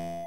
you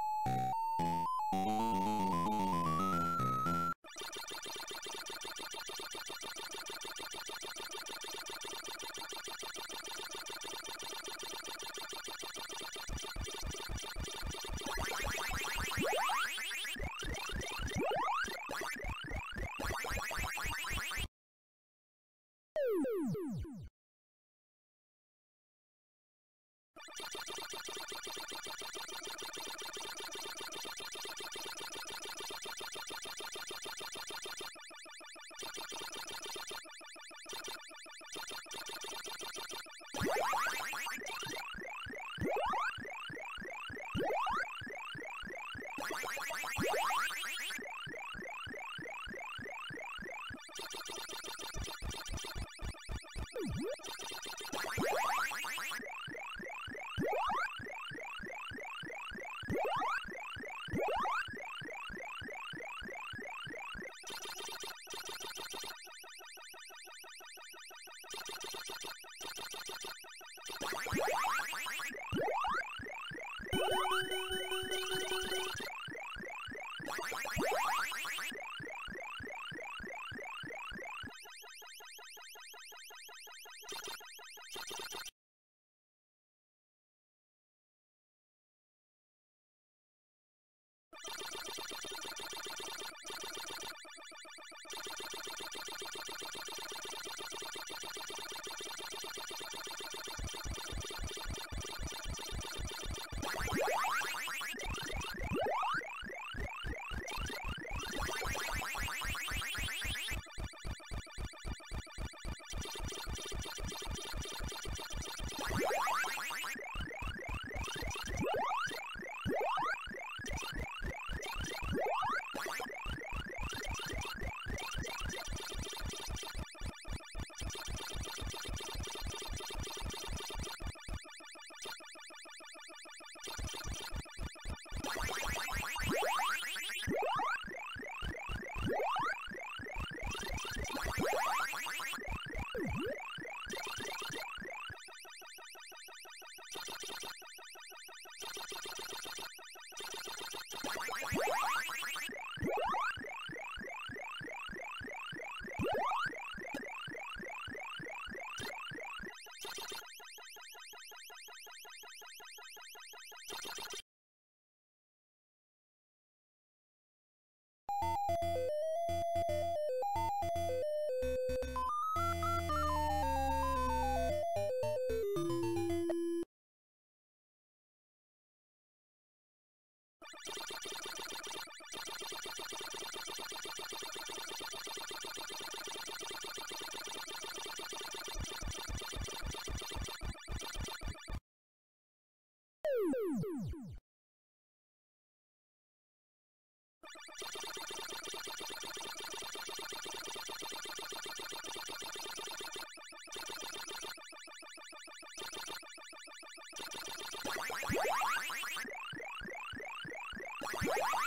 Thank you. What?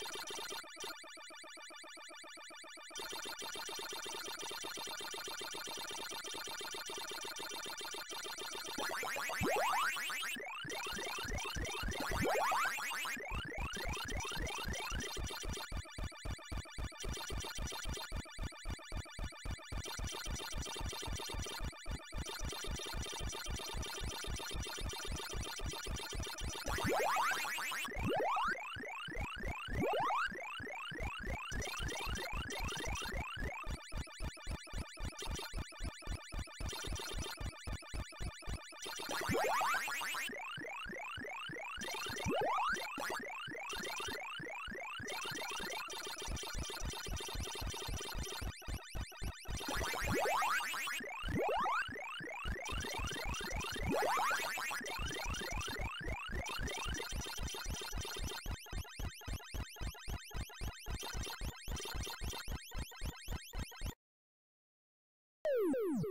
you